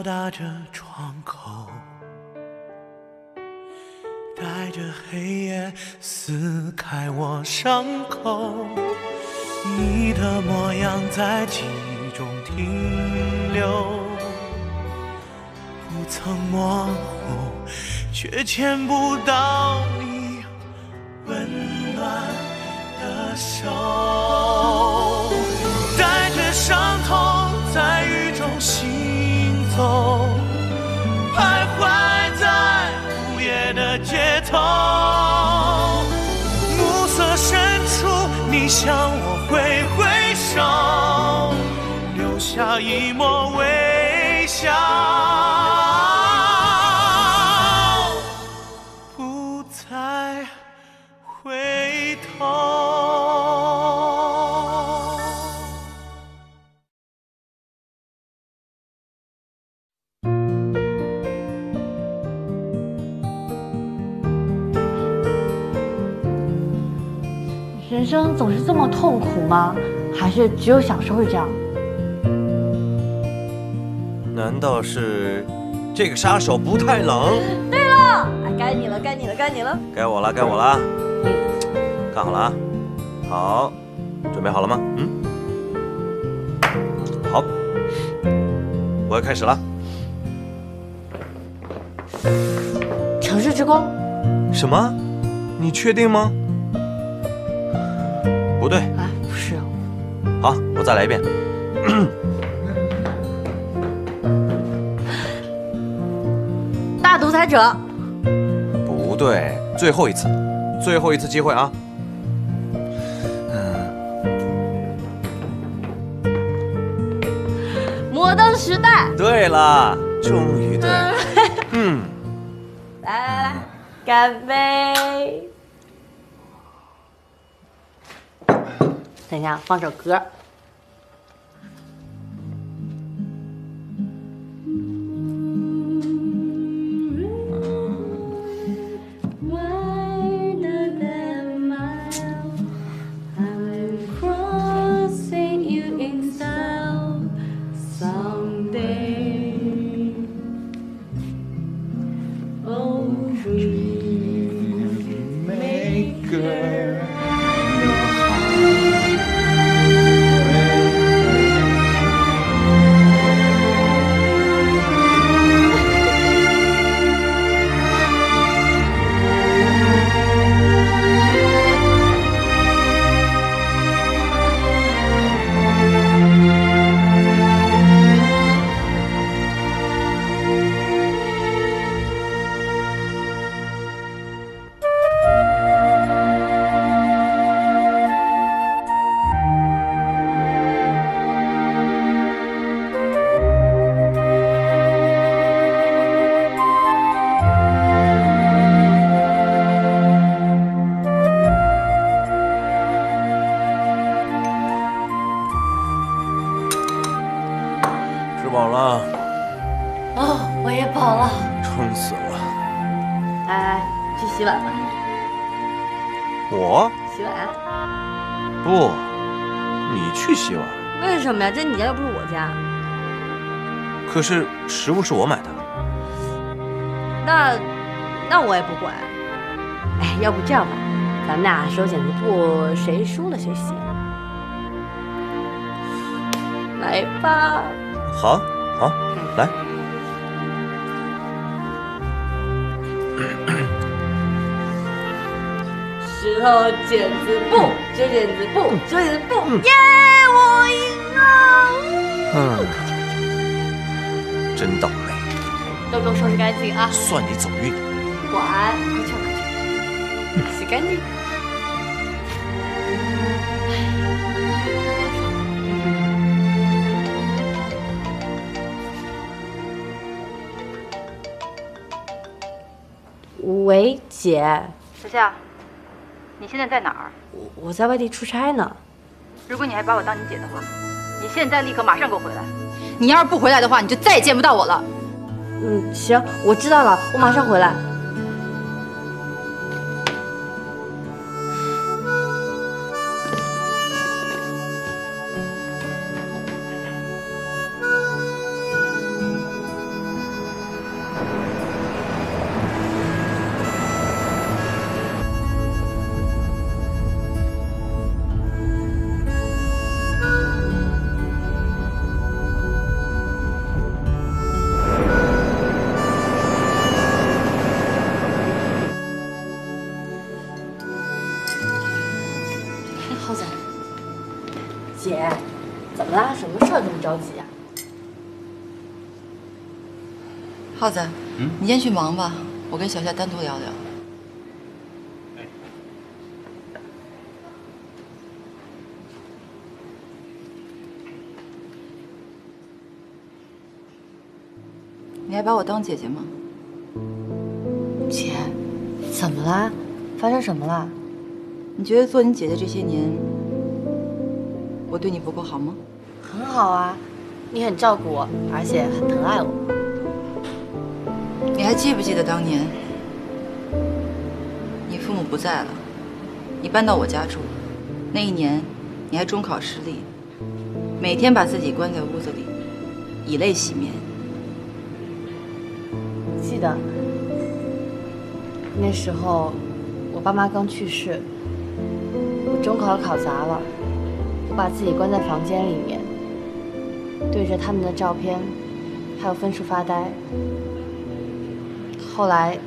敲打着窗口，带着黑夜撕开我伤口。你的模样在记忆中停留，不曾模糊，却牵不到你温暖的手。徘徊在午夜的街头。暮色深处，你向我挥挥手，留下一抹微生总是这么痛苦吗？还是只有小时候会这样？难道是这个杀手不太冷？对了，哎，该你了，该你了，该你了。该我了，该我了。看好了啊，好，准备好了吗？嗯，好，我要开始了。城市之光，什么？你确定吗？我再来一遍。大独裁者，不对，最后一次，最后一次机会啊！摩登时代。对了，终于对了。嗯，来来来，干杯！等一下，放首歌。你去洗碗。为什么呀？这你家又不是我家。可是食物是我买的。那，那我也不管。哎，要不这样吧，咱们俩手剪子布，谁输了谁洗。来吧。好，好，来。石头剪子布，石头剪子布，石头剪子布，耶！我赢了。嗯，真倒霉。都给我收拾干净啊！算你走运。晚安，快去快去，洗干净。喂，姐，小夏，你现在在哪儿？我我在外地出差呢。如果你还把我当你姐的话，你现在立刻马上给我回来。你要是不回来的话，你就再也见不到我了。嗯，行，我知道了，我马上回来。耗子，你先去忙吧，我跟小夏单独聊聊。你还把我当姐姐吗？姐，怎么啦？发生什么了？你觉得做你姐姐这些年，我对你不够好吗？很好啊，你很照顾我，而且很疼爱我。你还记不记得当年，你父母不在了，你搬到我家住，那一年你还中考失利，每天把自己关在屋子里，以泪洗面。记得那时候，我爸妈刚去世，我中考考砸了，我把自己关在房间里面，对着他们的照片还有分数发呆。后来，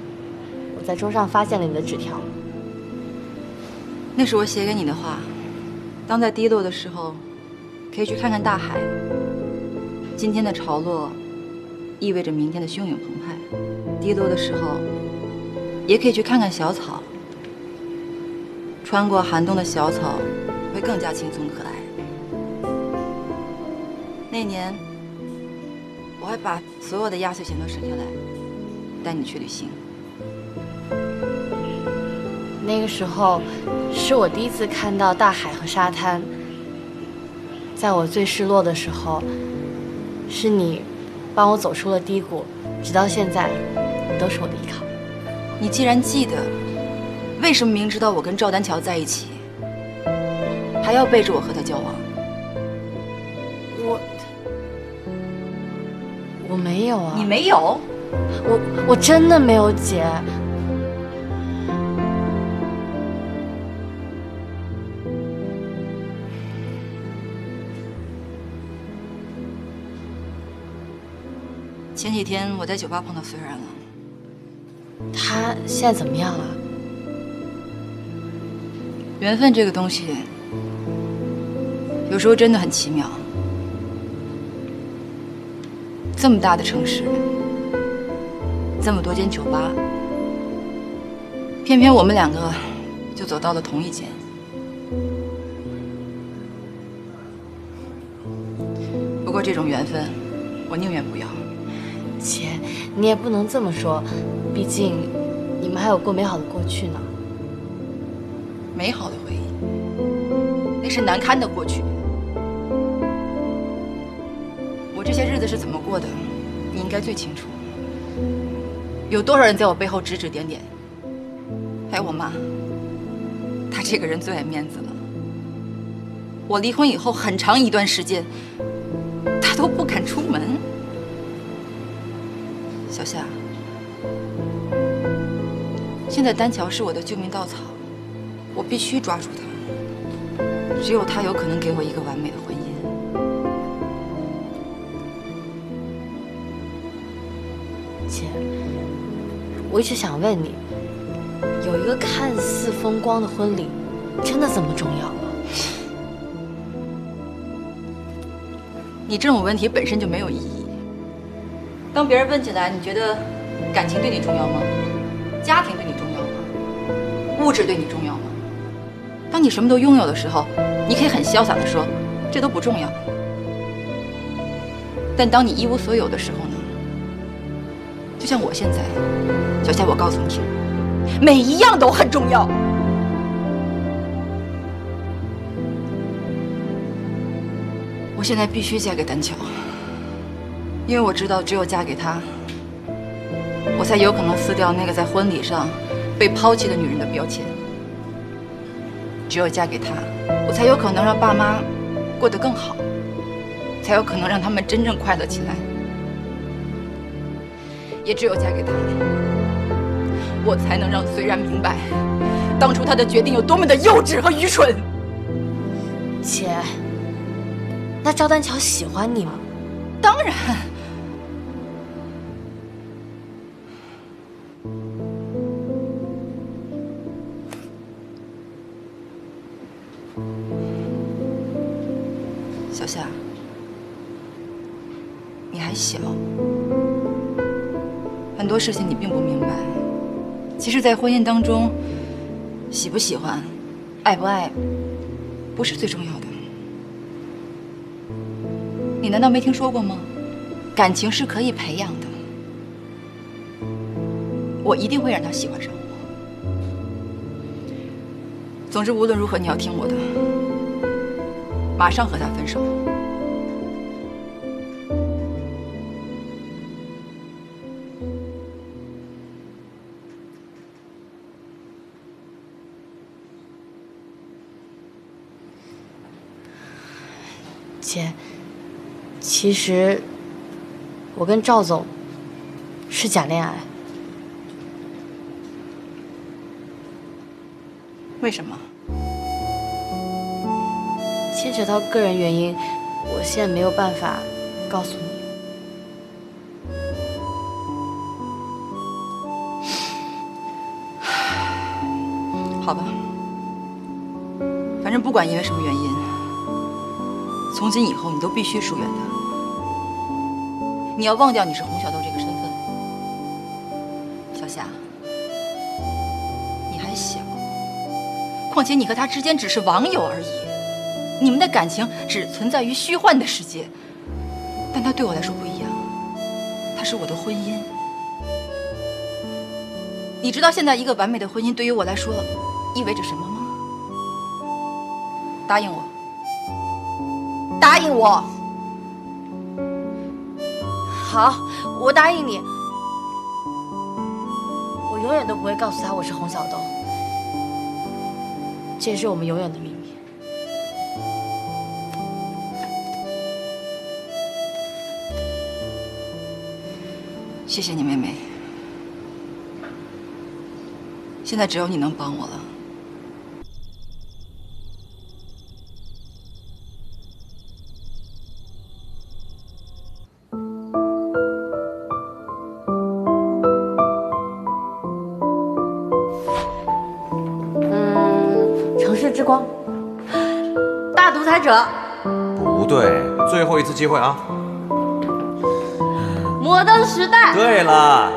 我在桌上发现了你的纸条，那是我写给你的话。当在低落的时候，可以去看看大海。今天的潮落，意味着明天的汹涌澎湃。低落的时候，也可以去看看小草。穿过寒冬的小草，会更加青葱可爱。那年，我还把所有的压岁钱都省下来，带你去旅行。那个时候，是我第一次看到大海和沙滩。在我最失落的时候，是你帮我走出了低谷，直到现在。你都是我的依靠。你既然记得，为什么明知道我跟赵丹桥在一起，还要背着我和他交往？我我没有啊。你没有？我我真的没有，姐。前几天我在酒吧碰到孙然了。他现在怎么样了？缘分这个东西，有时候真的很奇妙。这么大的城市，这么多间酒吧，偏偏我们两个就走到了同一间。不过这种缘分，我宁愿不要。姐，你也不能这么说。毕竟，你们还有过美好的过去呢。美好的回忆，那是难堪的过去。我这些日子是怎么过的，你应该最清楚。有多少人在我背后指指点点？还有我妈，她这个人最爱面子了。我离婚以后很长一段时间，她都不敢出门。小夏。现在丹桥是我的救命稻草，我必须抓住他。只有他有可能给我一个完美的婚姻。姐，我一直想问你，有一个看似风光的婚礼，真的这么重要吗？你这种问题本身就没有意义。当别人问起来，你觉得感情对你重要吗？家庭对你重要吗？物质对你重要吗？当你什么都拥有的时候，你可以很潇洒的说，这都不重要。但当你一无所有的时候呢？就像我现在，小夏，我告诉你，每一样都很重要。我现在必须嫁给丹乔，因为我知道，只有嫁给他，我才有可能撕掉那个在婚礼上。被抛弃的女人的标签，只有嫁给他，我才有可能让爸妈过得更好，才有可能让他们真正快乐起来。也只有嫁给他，我才能让虽然明白当初他的决定有多么的幼稚和愚蠢。姐，那赵丹桥喜欢你吗？当然。小夏，你还小，很很多事情你并不明白。其实，在婚姻当中，喜不喜欢、爱不爱，不是最重要的。你难道没听说过吗？感情是可以培养的。我一定会让他喜欢上我。总之，无论如何，你要听我的，马上和他分手。其实我跟赵总是假恋爱。为什么？牵扯到个人原因，我现在没有办法告诉你。好吧，反正不管因为什么原因，从今以后你都必须疏远他。你要忘掉你是洪小豆这个身份，小夏，你还小，况且你和他之间只是网友而已，你们的感情只存在于虚幻的世界。但他对我来说不一样，他是我的婚姻。你知道现在一个完美的婚姻对于我来说意味着什么吗？答应我，答应我。好，我答应你，我永远都不会告诉他我是洪小豆，这也是我们永远的秘密。谢谢你，妹妹。现在只有你能帮我了。次机会啊！摩登时代。对了，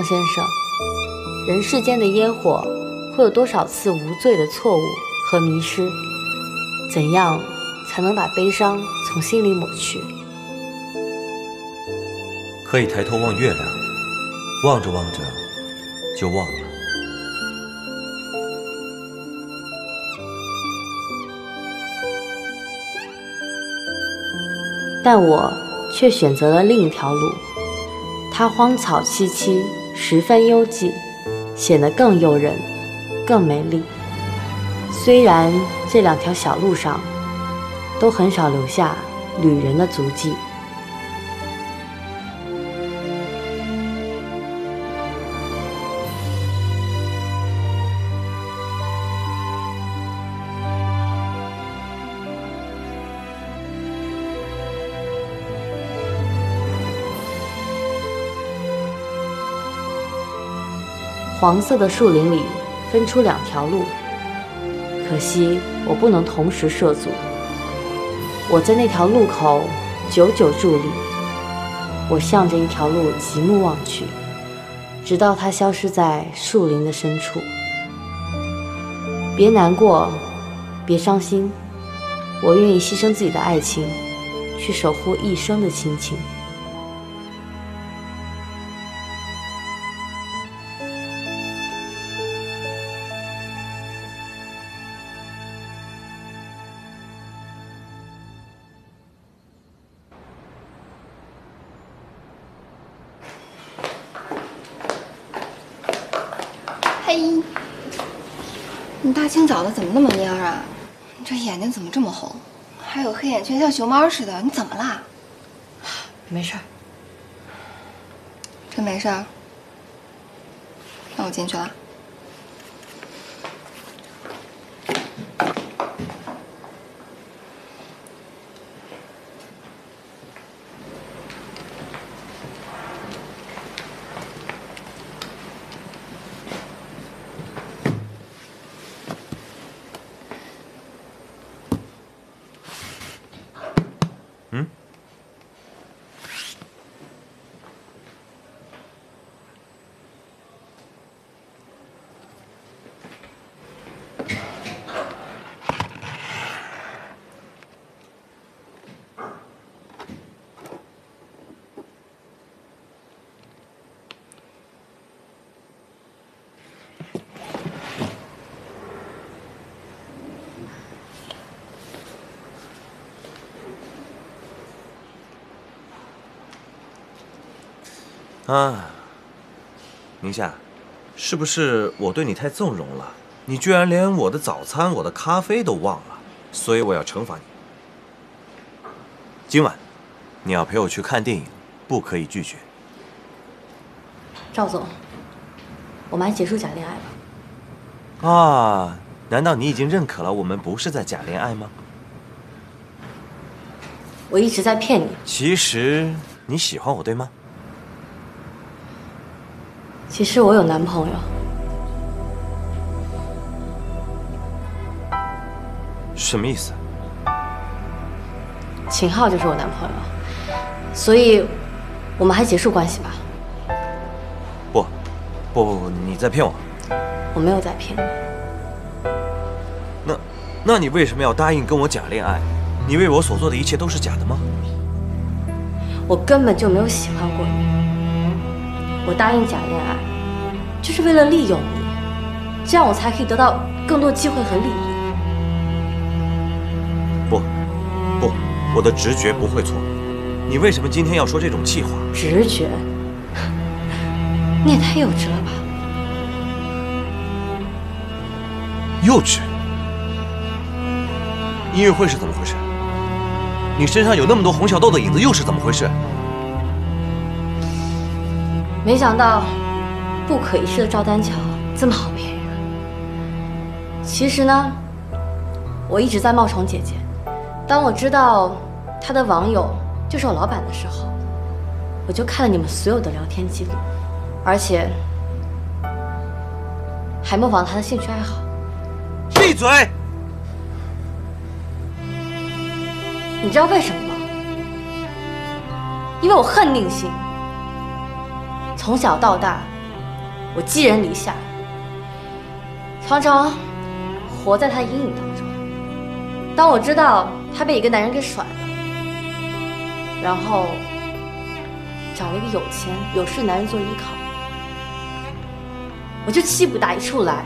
树洞先生，人世间的烟火会有多少次无罪的错误和迷失？怎样才能把悲伤从心里抹去？可以抬头望月亮，望着望着就忘了。但我却选择了另一条路，它荒草萋萋，十分幽静，显得更诱人，更美丽。虽然这两条小路上都很少留下旅人的足迹。黄色的树林里分出两条路，可惜我不能同时涉足。我在那条路口久久伫立，我向着一条路极目望去，直到它消失在树林的深处。别难过，别伤心，我愿意牺牲自己的爱情，去守护一生的亲情。怎么那么蔫儿啊？你这眼睛怎么这么红？还有黑眼圈，像熊猫似的，你怎么啦？没事儿。真没事儿？那我进去了。啊，宁夏，是不是我对你太纵容了？你居然连我的早餐、我的咖啡都忘了，所以我要惩罚你。今晚你要陪我去看电影，不可以拒绝。赵总，我们还结束假恋爱吧？啊，难道你已经认可了我们不是在假恋爱吗？我一直在骗你。其实你喜欢我，对吗？其实我有男朋友，什么意思？秦昊就是我男朋友，所以我们还结束关系吧？不，不不不，你在骗我。我没有在骗你。那，那你为什么要答应跟我假恋爱？你为我所做的一切都是假的吗？我根本就没有喜欢过你。我答应假恋爱，就是为了利用你，这样我才可以得到更多机会和利益。不，不，我的直觉不会错。你为什么今天要说这种气话？直觉？你也太幼稚了吧！幼稚？音乐会是怎么回事？你身上有那么多红小豆的影子，又是怎么回事？没想到，不可一世的赵丹桥这么好骗人。其实呢，我一直在冒充姐姐。当我知道他的网友就是我老板的时候，我就看了你们所有的聊天记录，而且还模仿他的兴趣爱好。闭嘴！你知道为什么吗？因为我恨宁心。从小到大，我寄人篱下，常常活在他阴影当中。当我知道他被一个男人给甩了，然后找了一个有钱有势的男人做依靠，我就气不打一处来，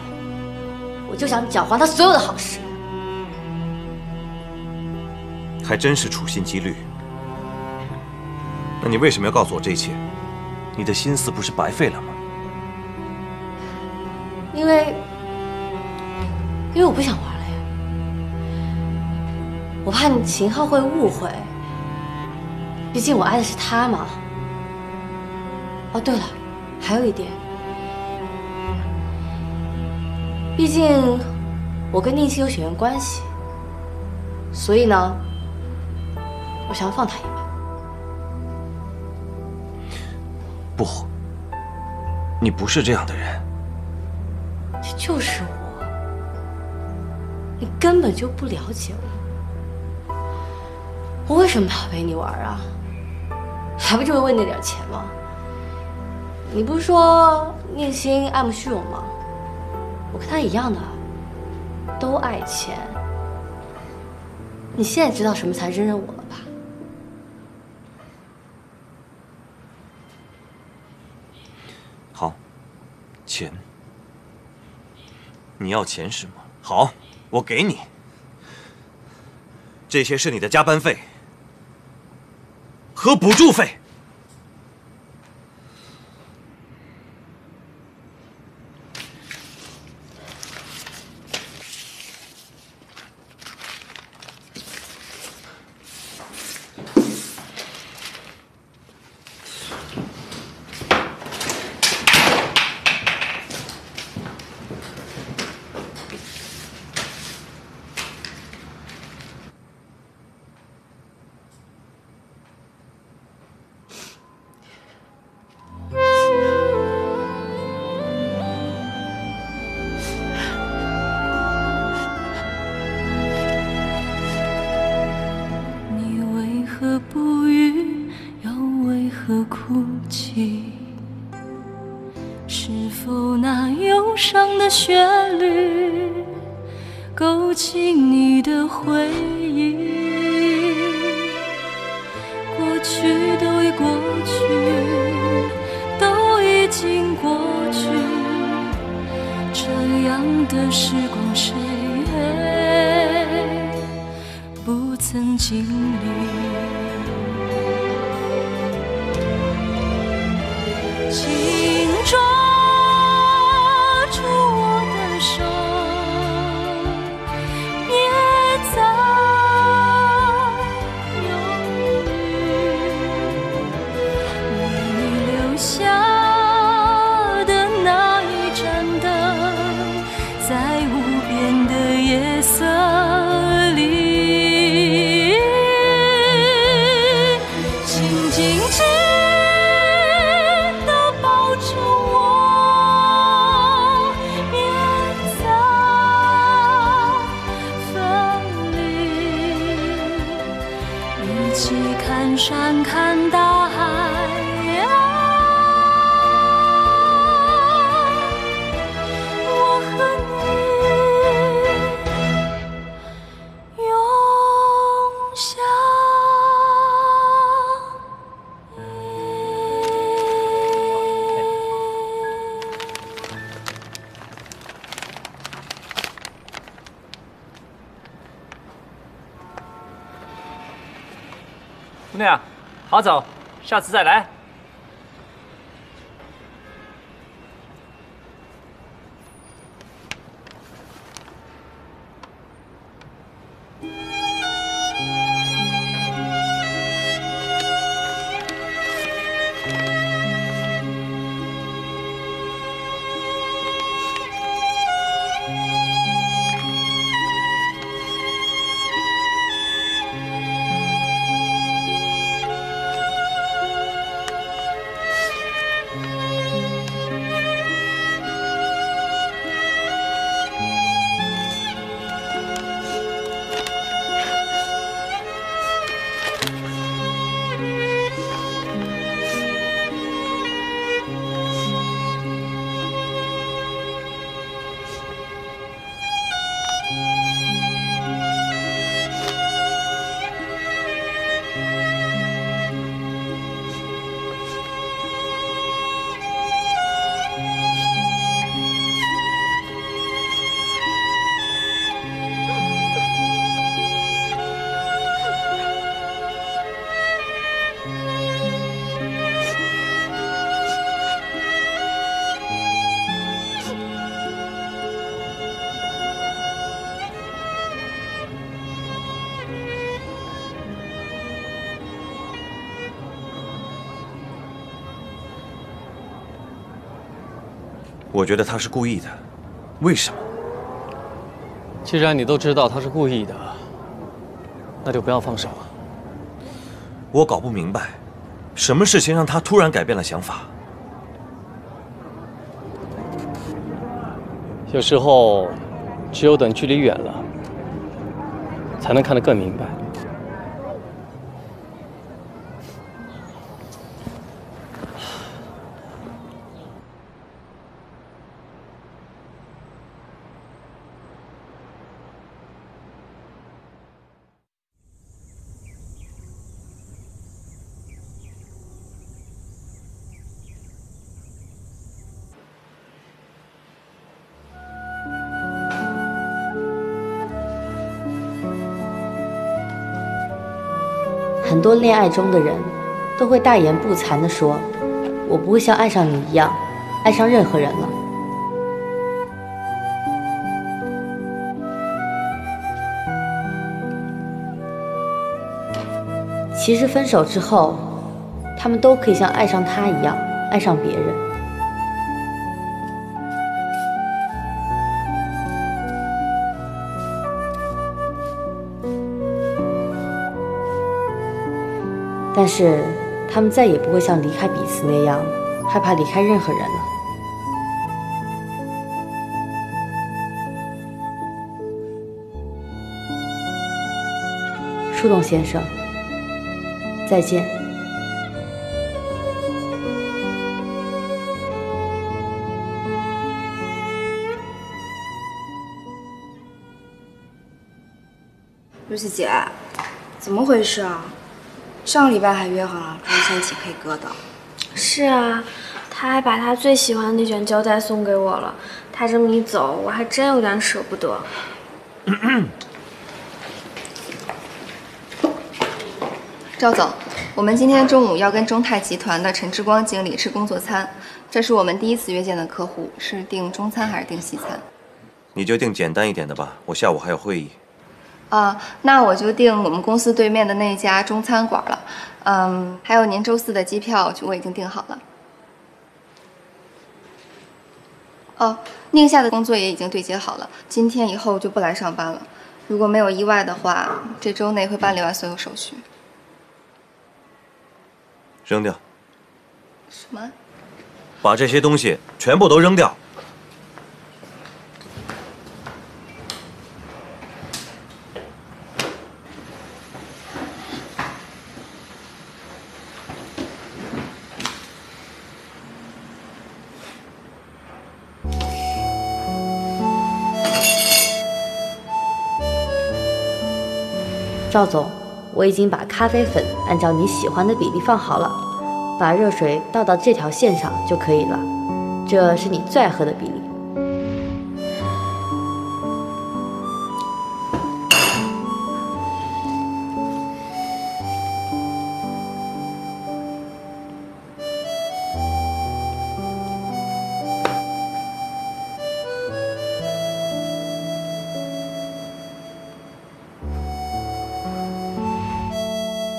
我就想搅黄他所有的好事。还真是处心积虑。那你为什么要告诉我这一切？你的心思不是白费了吗？因为，因为我不想玩了呀。我怕你秦昊会误会，毕竟我爱的是他嘛。哦，对了，还有一点，毕竟我跟宁心有血缘关系，所以呢。我想要放他一马。不，你不是这样的人。就是我，你根本就不了解我。我为什么要陪你玩啊？还不就是为那点钱吗？你不是说宁心爱慕虚荣吗？我跟他一样的，都爱钱。你现在知道什么才认认我了吧？好钱，你要钱是吗？好，我给你。这些是你的加班费和补助费。好走，下次再来。我觉得他是故意的，为什么？既然你都知道他是故意的，那就不要放手了。我搞不明白，什么事情让他突然改变了想法？有时候，只有等距离远了，才能看得更明白。很多恋爱中的人，都会大言不惭地说：“我不会像爱上你一样，爱上任何人了。”其实分手之后，他们都可以像爱上他一样，爱上别人。但是他们再也不会像离开彼此那样害怕离开任何人了。树洞先生再见。露西姐怎么回事啊？上礼拜还约好了中餐一起配歌的。是啊，他还把他最喜欢的那卷胶带送给我了。他这么一走，我还真有点舍不得。赵总，我们今天中午要跟中泰集团的陈志光经理吃工作餐，这是我们第一次约见的客户，是订中餐还是订西餐？你就订简单一点的吧，我下午还有会议。啊，那我就订我们公司对面的那家中餐馆了。嗯，还有您周四的机票我已经订好了。哦，宁夏的工作也已经对接好了，今天以后就不来上班了。如果没有意外的话，这周内会办理完所有手续。扔掉。什么？把这些东西全部都扔掉。赵总，我已经把咖啡粉按照你喜欢的比例放好了，把热水倒到这条线上就可以了。这是你最爱喝的比例。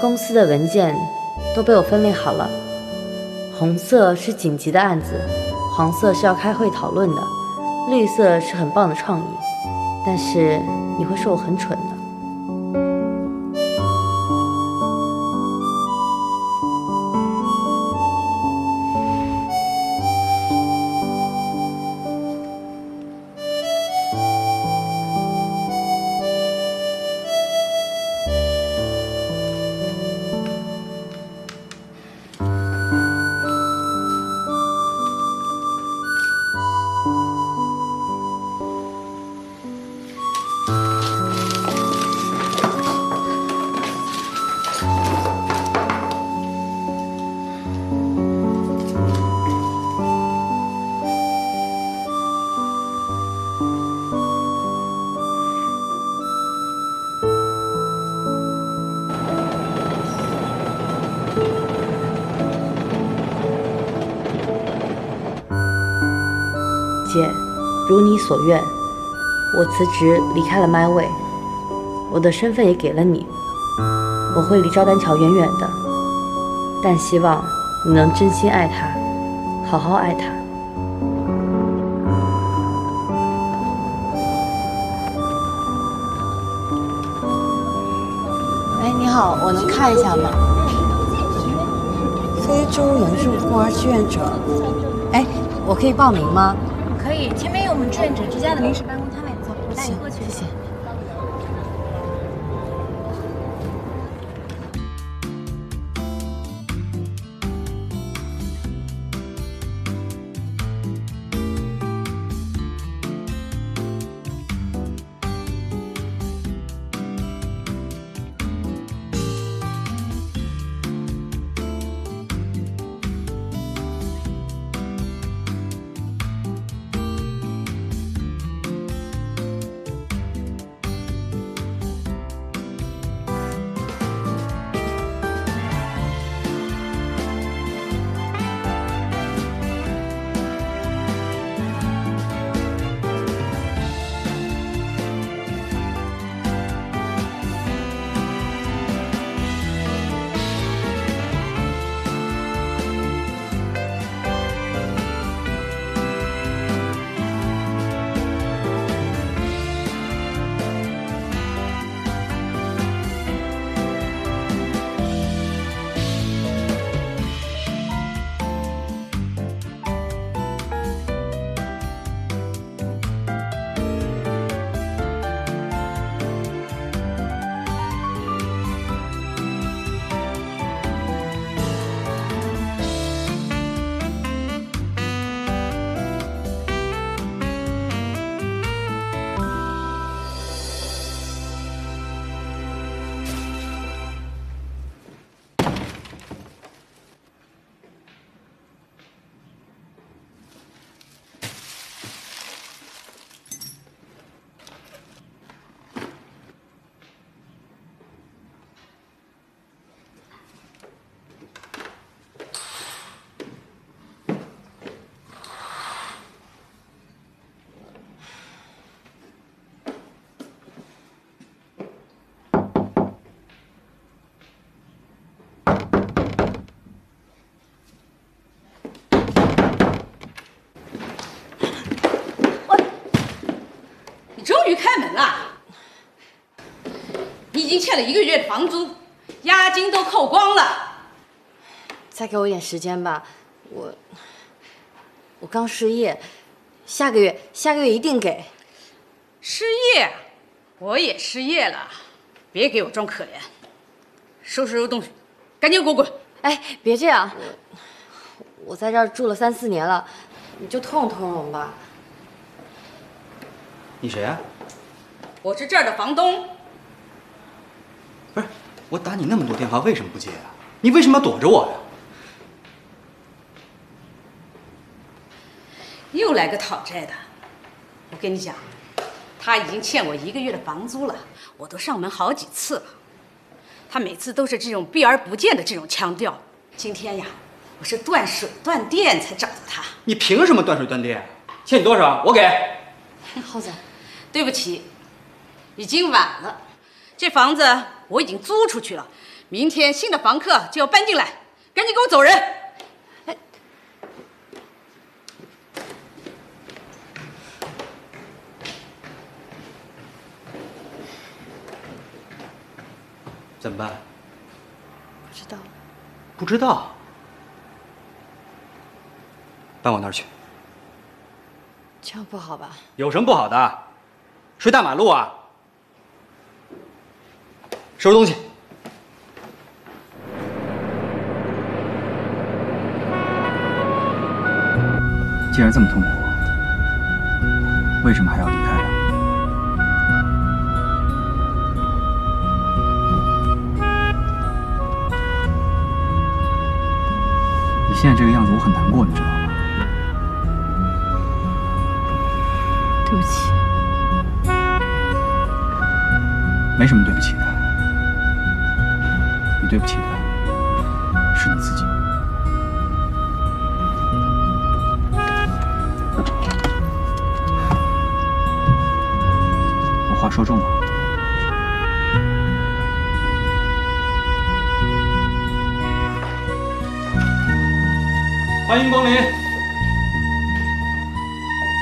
公司的文件都被我分类好了，红色是紧急的案子，黄色是要开会讨论的，绿色是很棒的创意，但是你会说我很蠢的。姐，如你所愿，我辞职离开了 My Way，我的身份也给了你，我会离赵丹桥远远的，但希望你能真心爱他，好好爱他。哎，你好，我能看一下吗？非洲援助孤儿志愿者，哎，我可以报名吗？前面有我们志愿者之家的临时办公于开门了。你已经欠了一个月的房租，押金都扣光了。再给我一点时间吧，我我刚失业，下个月下个月一定给。失业，我也失业了，别给我装可怜。收拾收拾东西，赶紧给我滚！哎，别这样，我我在这儿住了三四年了，你就通融通融吧。你谁啊？我是这儿的房东。不是，我打你那么多电话，为什么不接啊？你为什么要躲着我呀？又来个讨债的，我跟你讲，他已经欠我一个月的房租了，我都上门好几次了，他每次都是这种避而不见的这种腔调。今天呀，我是断水断电才找到他。你凭什么断水断电？欠你多少？我给。浩子，对不起，已经晚了。这房子我已经租出去了，明天新的房客就要搬进来，赶紧给我走人！哎，怎么办？不知道。不知道。搬我那儿去。这样不好吧？有什么不好的？睡大马路啊？收拾东西。既然这么痛苦，为什么还要离开呢？你现在这个样子，我很难过，你知道吗？对不起。没什么对不起的，你对不起的是你自己。我话说重了。欢迎光临。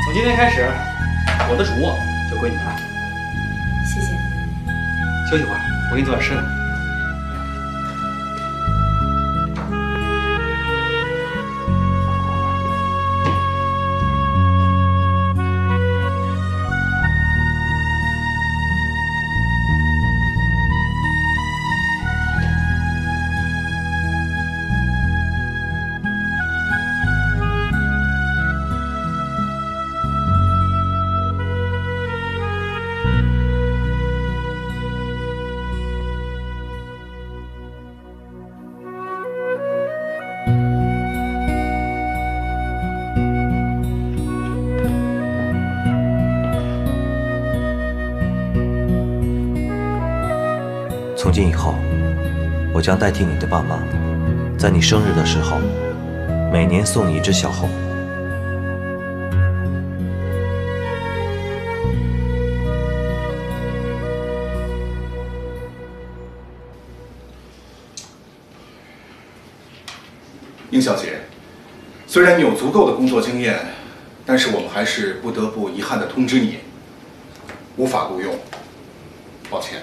从今天开始，我的主卧就归你了。谢谢。休息会儿，我给你做点吃的。从今以后，我将代替你的爸妈，在你生日的时候，每年送你一只小猴。殷小姐，虽然你有足够的工作经验，但是我们还是不得不遗憾地通知你，无法录用。抱歉。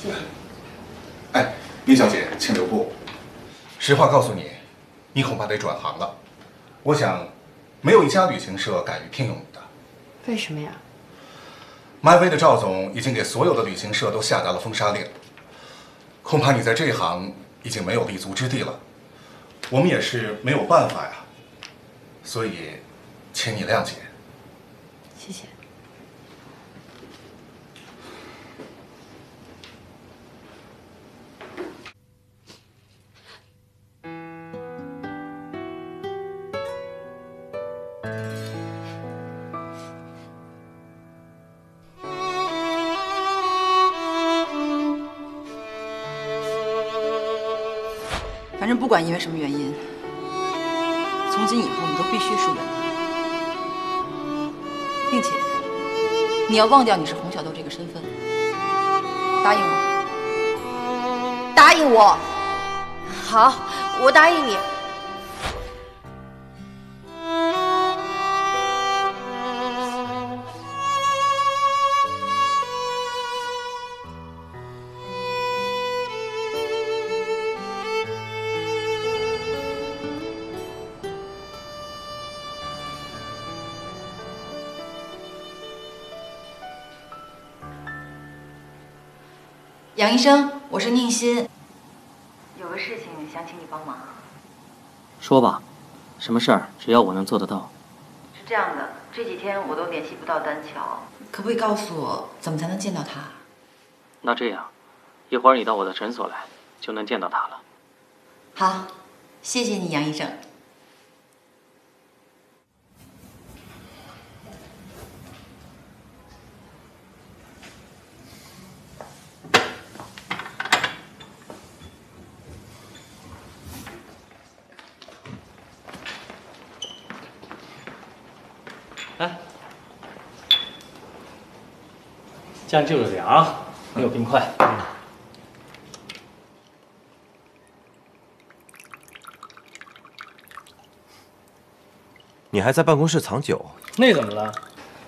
谢谢。哎，殷小姐，请留步。实话告诉你，你恐怕得转行了。我想，没有一家旅行社敢于聘用你的。为什么呀？漫威的赵总已经给所有的旅行社都下达了封杀令，恐怕你在这一行已经没有立足之地了。我们也是没有办法呀，所以，请你谅解。谢谢。不管因为什么原因，从今以后你都必须疏远他，并且你要忘掉你是洪小豆这个身份，答应我，答应我。好，我答应你。杨医生，我是宁心，有个事情想请你帮忙。说吧，什么事儿？只要我能做得到。是这样的，这几天我都联系不到丹乔，可不可以告诉我怎么才能见到他？那这样，一会儿你到我的诊所来，就能见到他了。好，谢谢你，杨医生。将就是凉啊，没有冰块。你还在办公室藏酒？那怎么了？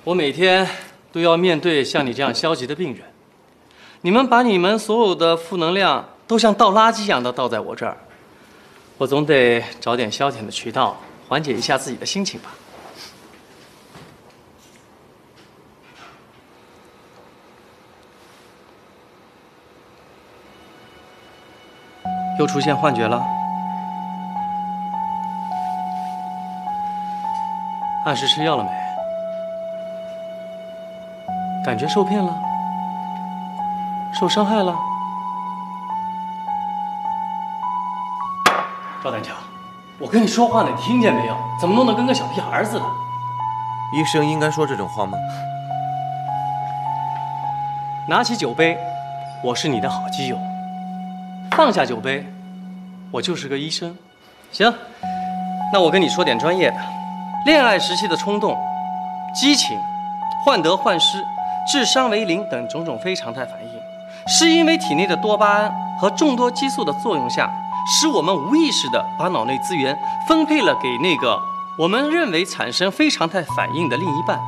我每天都要面对像你这样消极的病人，你们把你们所有的负能量都像倒垃圾一样的倒在我这儿，我总得找点消遣的渠道，缓解一下自己的心情吧。又出现幻觉了？按时吃药了没？感觉受骗了？受伤害了？赵丹乔，我跟你说话呢，你听见没有？怎么弄得跟个小屁孩似的？医生应该说这种话吗？拿起酒杯，我是你的好基友；放下酒杯，我就是个医生。行，那我跟你说点专业的。恋爱时期的冲动、激情、患得患失、智商为零等种种非常态反应，是因为体内的多巴胺和众多激素的作用下，使我们无意识的把脑内资源分配了给那个我们认为产生非常态反应的另一半，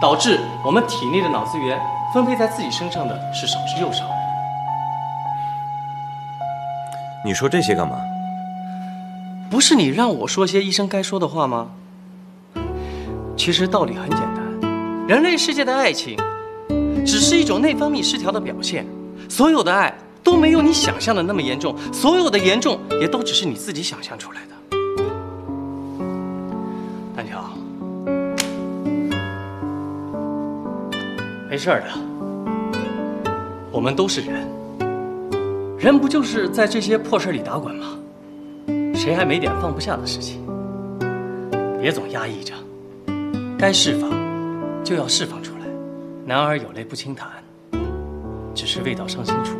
导致我们体内的脑资源分配在自己身上的是少之又少。你说这些干嘛？不是你让我说些医生该说的话吗？其实道理很简单，人类世界的爱情，只是一种内分泌失调的表现。所有的爱都没有你想象的那么严重，所有的严重也都只是你自己想象出来的。丹乔，没事的，我们都是人，人不就是在这些破事里打滚吗？谁还没点放不下的事情？别总压抑着。该释放就要释放出来，男儿有泪不轻弹，只是未到伤心处。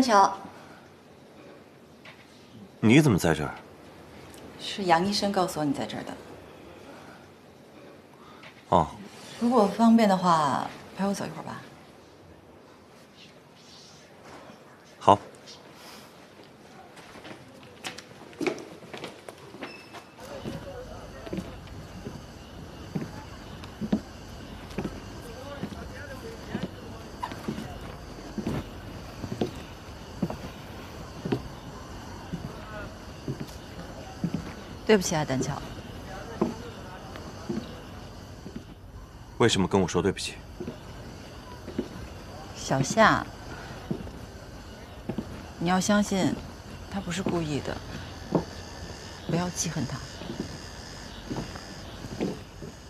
丹乔，你怎么在这儿？是杨医生告诉我你在这儿的。哦，如果方便的话，陪我走一会儿吧。对不起啊，丹乔。为什么跟我说对不起？小夏。你要相信他不是故意的。不要记恨他。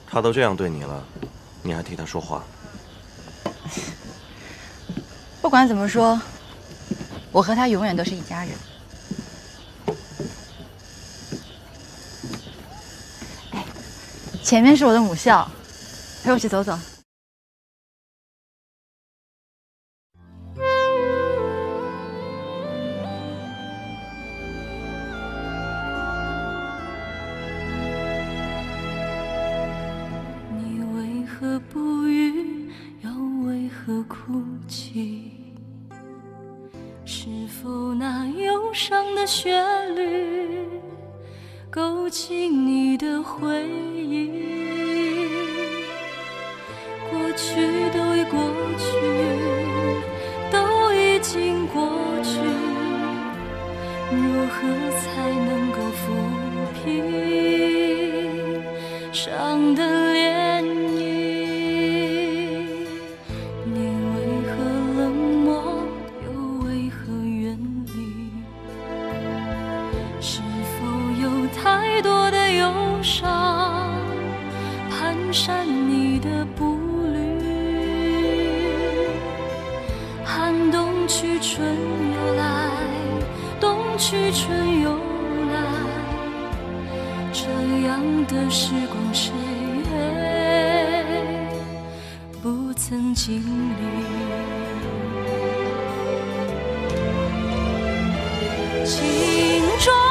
他都这样对你了，你还替他说话。不管怎么说，我和他永远都是一家人。前面是我的母校陪我去走走。去春又来这样的时光谁不曾经历情中